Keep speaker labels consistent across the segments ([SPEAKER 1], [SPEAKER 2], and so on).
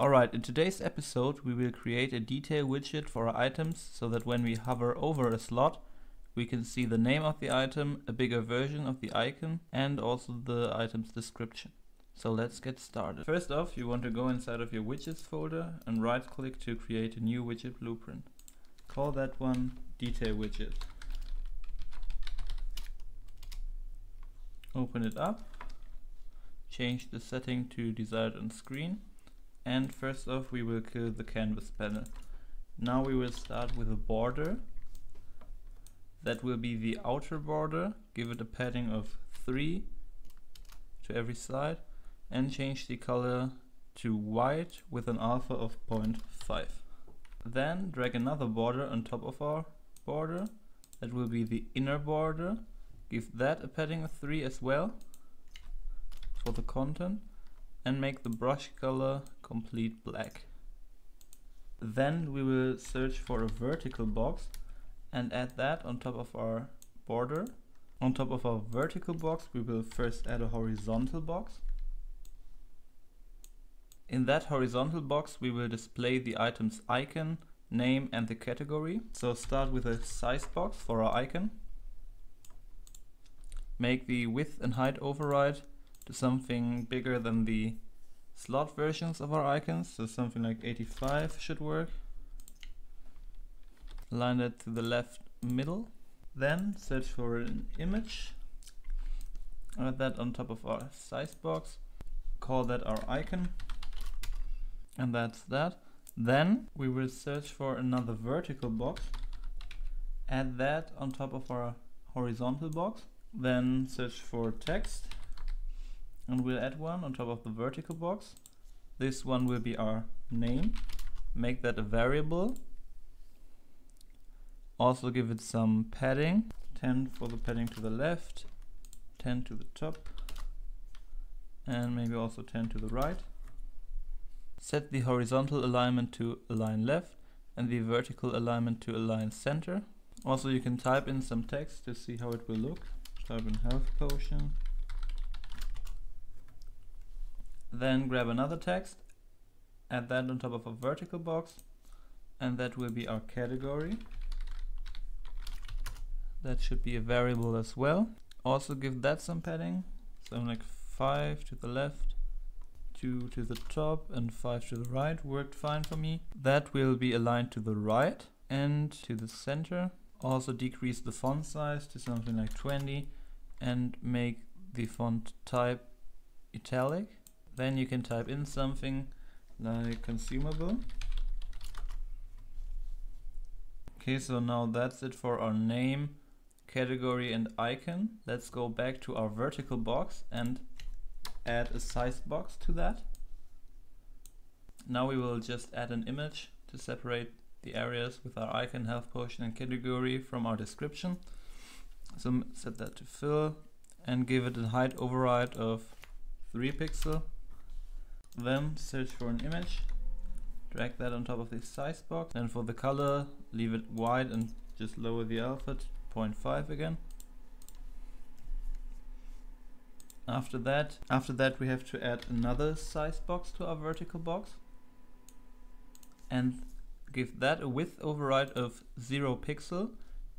[SPEAKER 1] Alright, in today's episode we will create a detail widget for our items so that when we hover over a slot we can see the name of the item, a bigger version of the icon and also the item's description. So let's get started. First off you want to go inside of your widgets folder and right click to create a new widget blueprint. Call that one detail widget. Open it up, change the setting to desired on screen and first off we will kill the canvas panel. Now we will start with a border. That will be the outer border, give it a padding of 3 to every side and change the color to white with an alpha of 0.5. Then drag another border on top of our border, that will be the inner border, give that a padding of 3 as well for the content and make the brush color complete black. Then we will search for a vertical box and add that on top of our border. On top of our vertical box we will first add a horizontal box. In that horizontal box we will display the item's icon, name and the category. So start with a size box for our icon. Make the width and height override to something bigger than the slot versions of our icons, so something like 85 should work. Line it to the left middle. Then search for an image. Add that on top of our size box. Call that our icon. And that's that. Then we will search for another vertical box. Add that on top of our horizontal box. Then search for text and we'll add one on top of the vertical box. This one will be our name. Make that a variable. Also give it some padding. 10 for the padding to the left, 10 to the top, and maybe also 10 to the right. Set the horizontal alignment to align left and the vertical alignment to align center. Also you can type in some text to see how it will look. Type in health potion Then grab another text, add that on top of a vertical box, and that will be our category. That should be a variable as well. Also give that some padding, so like 5 to the left, 2 to the top and 5 to the right worked fine for me. That will be aligned to the right and to the center. Also decrease the font size to something like 20 and make the font type italic. Then you can type in something like consumable. Okay, so now that's it for our name, category and icon. Let's go back to our vertical box and add a size box to that. Now we will just add an image to separate the areas with our icon, health potion and category from our description. So set that to fill and give it a height override of 3 pixel then search for an image, drag that on top of the size box, and for the color, leave it white and just lower the alpha to 0.5 again. After that, after that we have to add another size box to our vertical box and give that a width override of 0 pixel.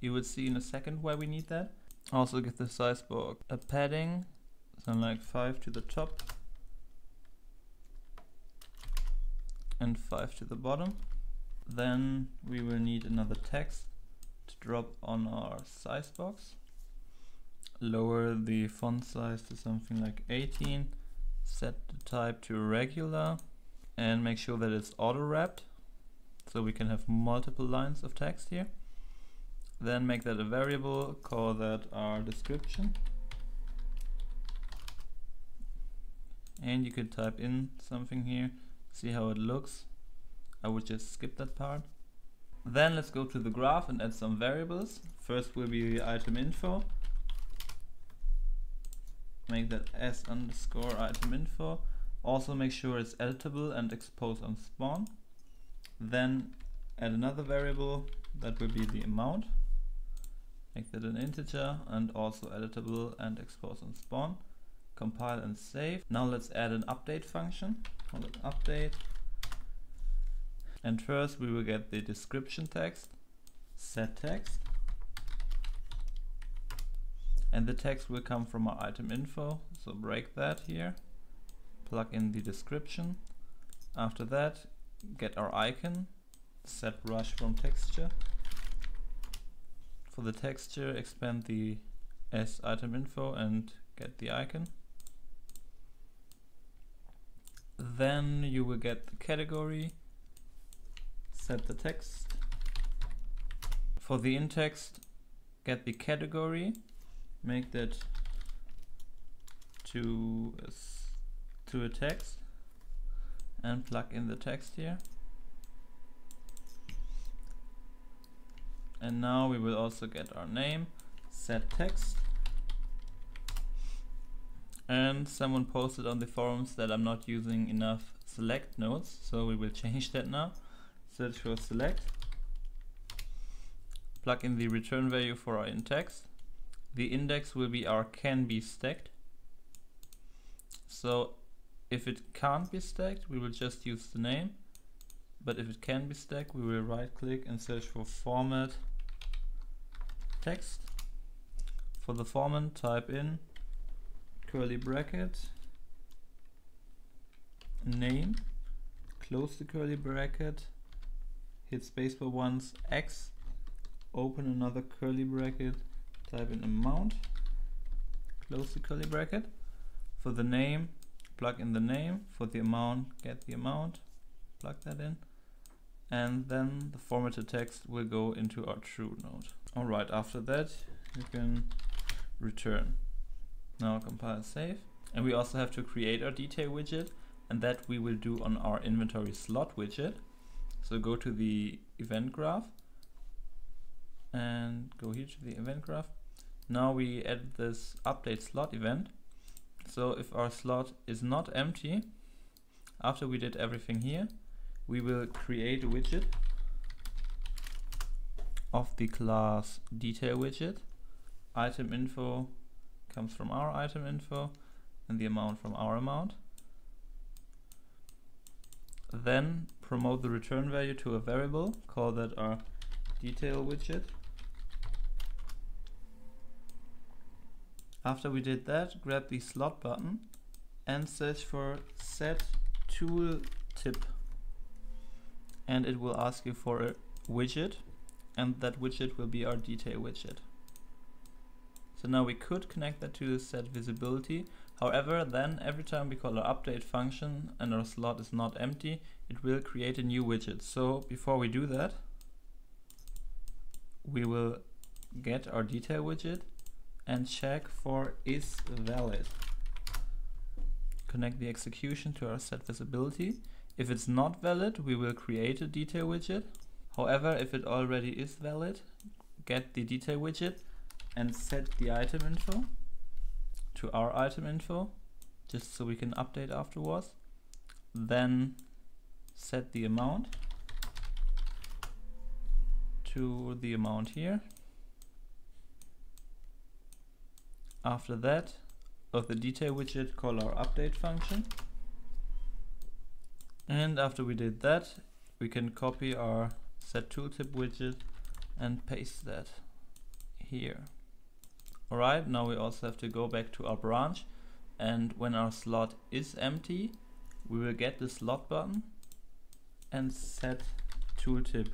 [SPEAKER 1] You will see in a second why we need that. Also give the size box a padding, something like 5 to the top and 5 to the bottom. Then we will need another text to drop on our size box. Lower the font size to something like 18. Set the type to regular and make sure that it's auto wrapped so we can have multiple lines of text here. Then make that a variable, call that our description. And you could type in something here see how it looks. I would just skip that part. Then let's go to the graph and add some variables. First will be item info. Make that s underscore item info. Also make sure it's editable and expose on spawn. Then add another variable that will be the amount. Make that an integer and also editable and expose on spawn compile and save. Now let's add an update function. Call it update And first we will get the description text, set text. And the text will come from our item info. So break that here, plug in the description. After that, get our icon, set brush from texture. For the texture, expand the S item info and get the icon. Then you will get the category, set the text. For the in text, get the category, make that to a, to a text and plug in the text here. And now we will also get our name, set text. And someone posted on the forums that I'm not using enough select nodes, so we will change that now. Search for select. Plug in the return value for our in text. The index will be our can be stacked. So if it can't be stacked, we will just use the name. But if it can be stacked, we will right click and search for format text. For the format, type in curly bracket name, close the curly bracket, hit spacebar once, X, open another curly bracket, type in amount, close the curly bracket. For the name, plug in the name. For the amount, get the amount, plug that in. And then the formatted text will go into our true node. Alright, after that you can return. Now compile save. And we also have to create our detail widget and that we will do on our inventory slot widget. So go to the event graph and go here to the event graph. Now we add this update slot event. So if our slot is not empty, after we did everything here, we will create a widget of the class detail widget. Item info comes from our item info and the amount from our amount. Then promote the return value to a variable, call that our detail widget. After we did that, grab the slot button and search for set tool tip. And it will ask you for a widget and that widget will be our detail widget. So now we could connect that to the set visibility. However, then every time we call our update function and our slot is not empty, it will create a new widget. So before we do that, we will get our detail widget and check for is valid. Connect the execution to our set visibility. If it's not valid, we will create a detail widget. However, if it already is valid, get the detail widget and set the item info to our item info, just so we can update afterwards. Then set the amount to the amount here After that, of the detail widget, call our update function. And after we did that, we can copy our set tooltip widget and paste that here. Alright, now we also have to go back to our branch and when our slot is empty, we will get the slot button and set tooltip.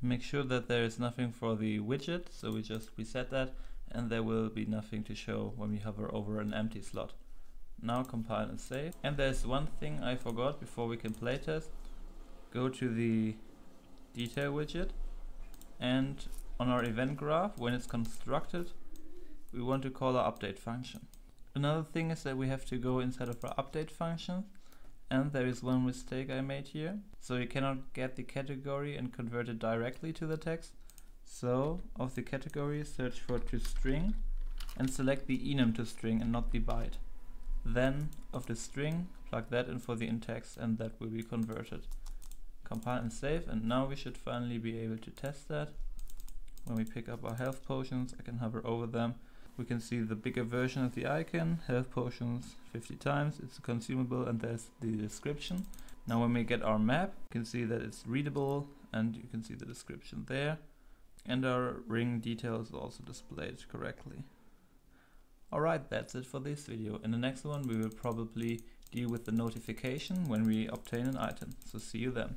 [SPEAKER 1] Make sure that there is nothing for the widget, so we just reset that and there will be nothing to show when we hover over an empty slot. Now compile and save. And there's one thing I forgot before we can playtest. Go to the detail widget and on our event graph, when it's constructed, we want to call our update function. Another thing is that we have to go inside of our update function and there is one mistake I made here. So you cannot get the category and convert it directly to the text. So of the category, search for toString and select the enum toString and not the byte. Then of the string, plug that in for the in-text and that will be converted. Compile and save and now we should finally be able to test that. When we pick up our health potions, I can hover over them. We can see the bigger version of the icon, health potions 50 times, it's consumable and there's the description. Now when we get our map, you can see that it's readable and you can see the description there. And our ring details also displayed correctly. Alright, that's it for this video. In the next one we will probably deal with the notification when we obtain an item. So see you then.